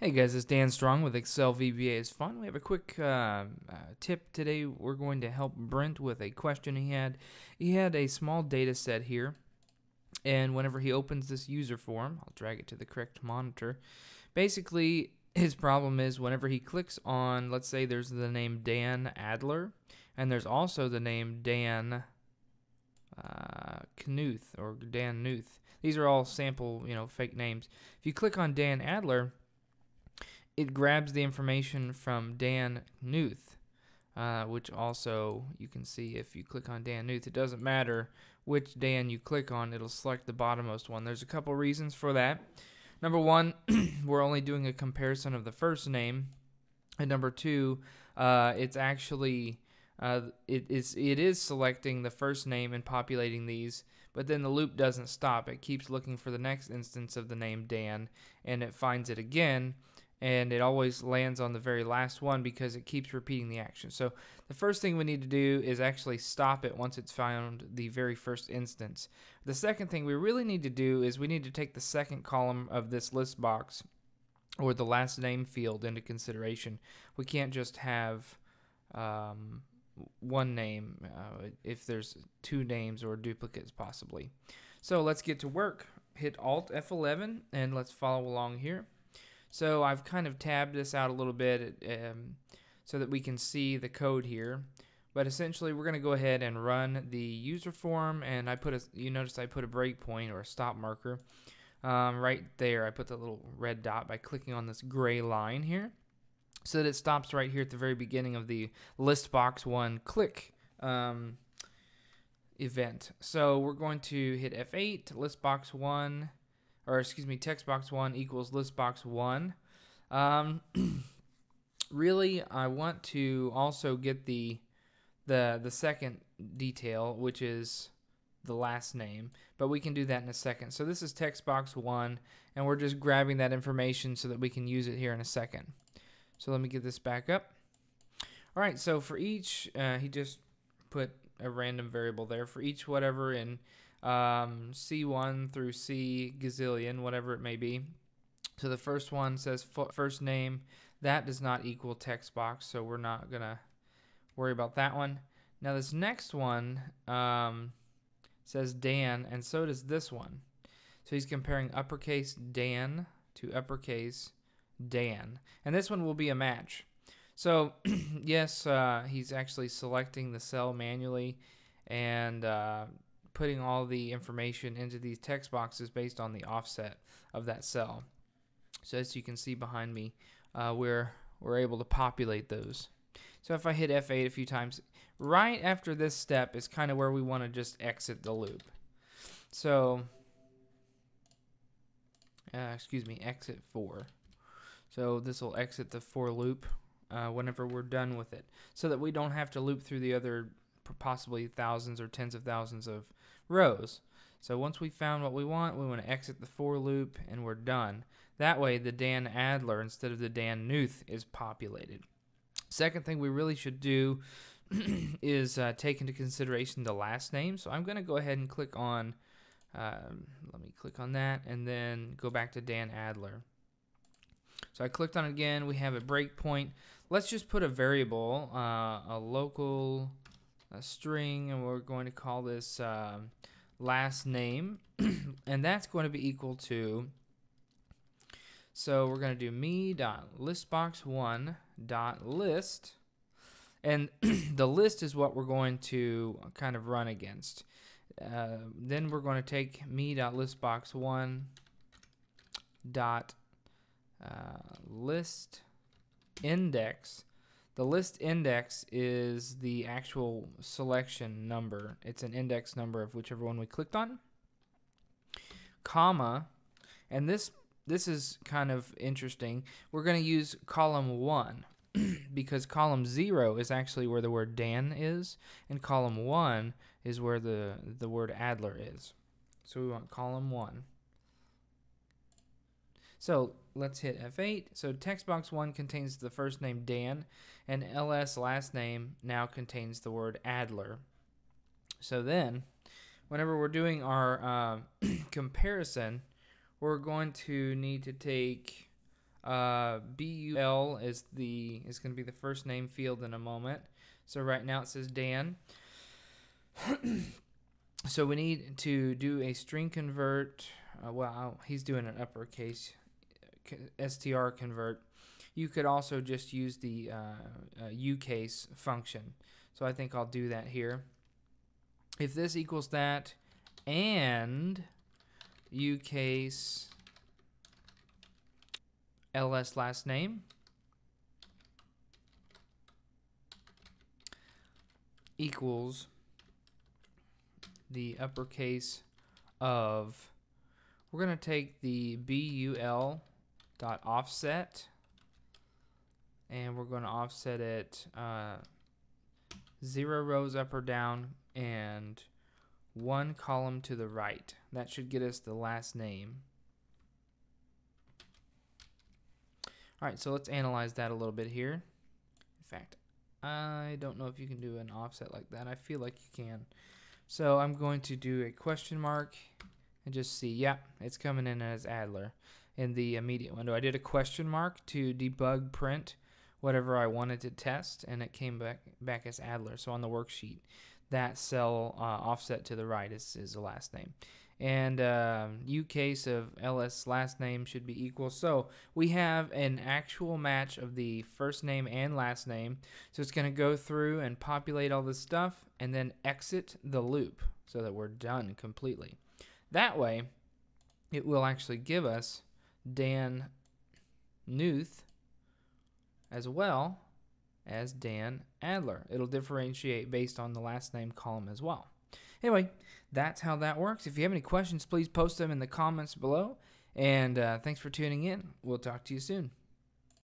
Hey guys, it's Dan Strong with Excel VBA is fun. We have a quick uh, uh, tip today. We're going to help Brent with a question he had. He had a small data set here, and whenever he opens this user form, I'll drag it to the correct monitor. Basically, his problem is whenever he clicks on, let's say there's the name Dan Adler, and there's also the name Dan uh, Knuth or Dan Knuth. These are all sample, you know, fake names. If you click on Dan Adler, it grabs the information from Dan Knuth, uh, which also you can see if you click on Dan Knuth. It doesn't matter which Dan you click on, it'll select the bottommost one. There's a couple reasons for that. Number one, we're only doing a comparison of the first name, and number two, uh, it's actually uh, it is it is selecting the first name and populating these, but then the loop doesn't stop. It keeps looking for the next instance of the name Dan, and it finds it again and it always lands on the very last one because it keeps repeating the action. So the first thing we need to do is actually stop it once it's found the very first instance. The second thing we really need to do is we need to take the second column of this list box or the last name field into consideration. We can't just have um, one name uh, if there's two names or duplicates possibly. So let's get to work. Hit Alt F11 and let's follow along here. So I've kind of tabbed this out a little bit um, so that we can see the code here. But essentially, we're going to go ahead and run the user form, and I put a. You notice I put a breakpoint or a stop marker um, right there. I put the little red dot by clicking on this gray line here, so that it stops right here at the very beginning of the list box one click um, event. So we're going to hit F8, list box one or excuse me, text box one equals list box one. Um, really, I want to also get the the the second detail, which is the last name, but we can do that in a second. So this is text box one, and we're just grabbing that information so that we can use it here in a second. So let me get this back up. All right, so for each, uh, he just put a random variable there for each whatever in um, C1 through C gazillion, whatever it may be. So the first one says first name. That does not equal text box, so we're not going to worry about that one. Now this next one um, says Dan, and so does this one. So he's comparing uppercase Dan to uppercase Dan. And this one will be a match. So yes, uh, he's actually selecting the cell manually and uh, putting all the information into these text boxes based on the offset of that cell. So as you can see behind me, uh, we're, we're able to populate those. So if I hit F8 a few times, right after this step is kind of where we want to just exit the loop. So, uh, excuse me, exit for. So this will exit the for loop uh, whenever we're done with it so that we don't have to loop through the other possibly thousands or tens of thousands of rows. So once we found what we want, we want to exit the for loop and we're done. That way the Dan Adler instead of the Dan Knuth is populated. Second thing we really should do is uh, take into consideration the last name. So I'm going to go ahead and click on, um, let me click on that and then go back to Dan Adler. So I clicked on again. We have a breakpoint. Let's just put a variable, uh, a local a string and we're going to call this um, last name. And that's going to be equal to so we're going to do me dot listbox one dot list. And the list is what we're going to kind of run against. Uh, then we're going to take me dot listbox one dot uh, list index the list index is the actual selection number. It's an index number of whichever one we clicked on. Comma, and this this is kind of interesting. We're going to use column 1 because column 0 is actually where the word Dan is and column 1 is where the the word Adler is. So we want column 1. So let's hit F8. So text box 1 contains the first name Dan, and ls last name now contains the word Adler. So then, whenever we're doing our uh, comparison, we're going to need to take Uh, BUL is the is going to be the first name field in a moment. So right now it says Dan. so we need to do a string convert. Uh, well, he's doing an uppercase str convert. You could also just use the uh, uh, ucase function. So I think I'll do that here. If this equals that and ucase ls last name equals the uppercase of we're going to take the bul dot offset and we're going to offset it uh, zero rows up or down and one column to the right. That should get us the last name. All right, so let's analyze that a little bit here. In fact, I don't know if you can do an offset like that. I feel like you can. So I'm going to do a question mark and just see, yeah, it's coming in as Adler in the immediate window. I did a question mark to debug print whatever I wanted to test, and it came back back as Adler. So on the worksheet, that cell uh, offset to the right is, is the last name. And uh, case of ls last name should be equal. So we have an actual match of the first name and last name. So it's going to go through and populate all this stuff and then exit the loop so that we're done completely. That way, it will actually give us Dan Knuth as well as Dan Adler. It'll differentiate based on the last name column as well. Anyway, that's how that works. If you have any questions, please post them in the comments below. And uh, thanks for tuning in. We'll talk to you soon.